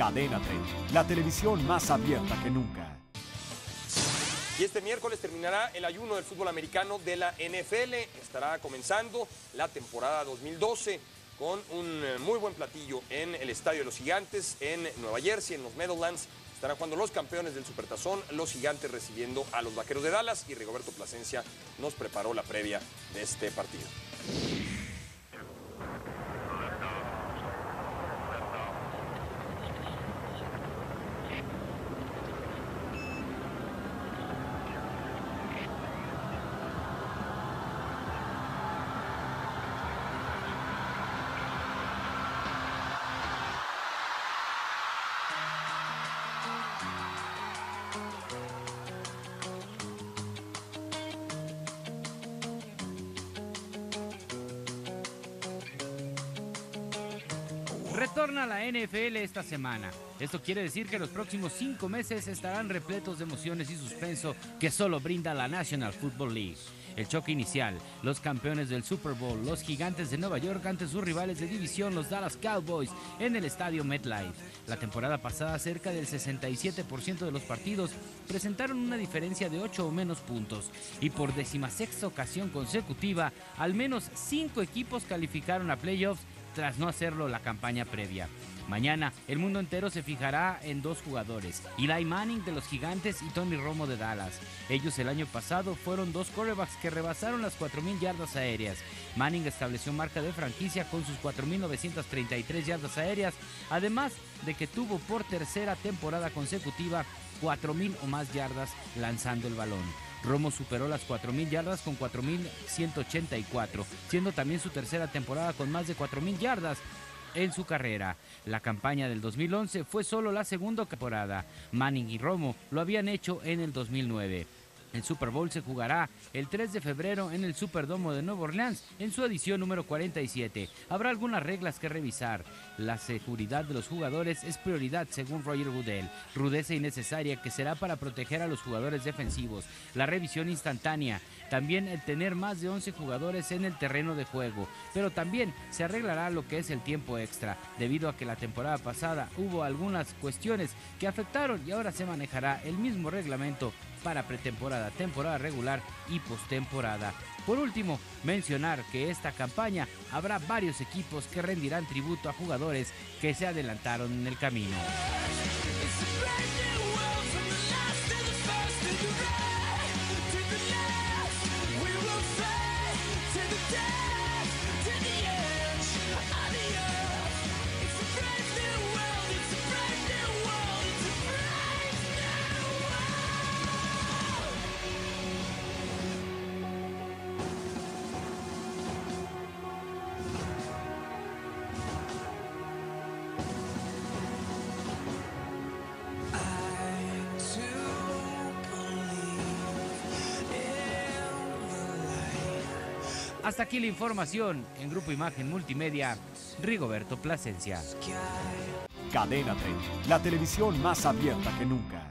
Cadena 30, la televisión más abierta que nunca. Y este miércoles terminará el ayuno del fútbol americano de la NFL. Estará comenzando la temporada 2012 con un eh, muy buen platillo en el Estadio de los Gigantes en Nueva Jersey, en los Meadowlands. Estarán jugando los campeones del Supertazón, los Gigantes recibiendo a los Vaqueros de Dallas y Rigoberto Plasencia nos preparó la previa de este partido. Retorna la NFL esta semana. Esto quiere decir que los próximos cinco meses estarán repletos de emociones y suspenso que solo brinda la National Football League. El choque inicial, los campeones del Super Bowl, los gigantes de Nueva York ante sus rivales de división, los Dallas Cowboys, en el estadio MetLife. La temporada pasada, cerca del 67% de los partidos presentaron una diferencia de 8 o menos puntos. Y por decimasexta ocasión consecutiva, al menos cinco equipos calificaron a playoffs tras no hacerlo la campaña previa. Mañana el mundo entero se fijará en dos jugadores, Eli Manning de los Gigantes y Tony Romo de Dallas. Ellos el año pasado fueron dos quarterbacks que rebasaron las 4.000 yardas aéreas. Manning estableció marca de franquicia con sus 4.933 yardas aéreas, además de que tuvo por tercera temporada consecutiva 4.000 o más yardas lanzando el balón. Romo superó las 4.000 yardas con 4.184, siendo también su tercera temporada con más de 4.000 yardas en su carrera. La campaña del 2011 fue solo la segunda temporada. Manning y Romo lo habían hecho en el 2009. El Super Bowl se jugará el 3 de febrero en el Superdomo de Nueva Orleans en su edición número 47. Habrá algunas reglas que revisar. La seguridad de los jugadores es prioridad según Roger Goodell. Rudeza innecesaria que será para proteger a los jugadores defensivos. La revisión instantánea. También el tener más de 11 jugadores en el terreno de juego. Pero también se arreglará lo que es el tiempo extra. Debido a que la temporada pasada hubo algunas cuestiones que afectaron y ahora se manejará el mismo reglamento para pretemporada, temporada regular y postemporada. Por último, mencionar que esta campaña habrá varios equipos que rendirán tributo a jugadores que se adelantaron en el camino. Hasta aquí la información en Grupo Imagen Multimedia, Rigoberto Plasencia. Cadena 30, la televisión más abierta que nunca.